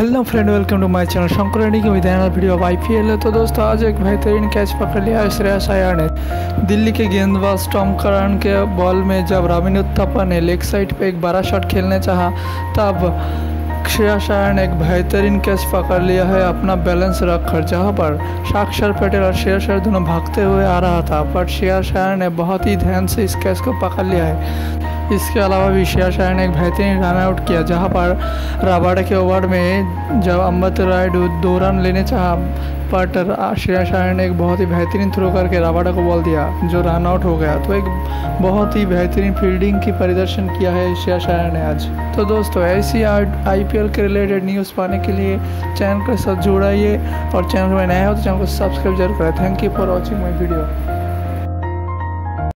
Hello friend welcome to my channel शंकरानी की video है। तो दोस्तों, आज एक बेहतरीन कैच पकड़ लिया श्रेयस अय्यर ने। दिल्ली के गेंदबाज टॉम करन के बॉल में जब रामिन उत्थापा ने लेग साइड पे एक बड़ा शॉट खेलने चाहा, तब श्रेयस अय्यर ने एक बेहतरीन कैच पकड़ लिया है अपना बैलेंस रखकर, जहाँ पर साक्षर पटेल और श्रेयस अय्यर दोनों भागते हुए आ रहा था। बट श्रेयस अय्यर ने बहुत ही ध्यान से इस कैच को पकड़ लिया है। इसके अलावा शायर ने एक बेहतरीन रन आउट किया, जहाँ पर राबाडा के ओवर में जब अम्बत राय दो रन लेने चाहा बट श्रेया शायर ने एक बहुत ही बेहतरीन थ्रो करके राबाडा को बॉल दिया, जो रन आउट हो गया। तो एक बहुत ही बेहतरीन फील्डिंग की प्रदर्शन किया है श्रेया शायर ने आज। तो दोस्तों, ऐसी आई पी के रिलेटेड न्यूज़ पाने के लिए चैनल के साथ जुड़ाइए और चैनल में नया हो तो चैनल को सब्सक्राइब ज़रूर करें। Thank you for watching my video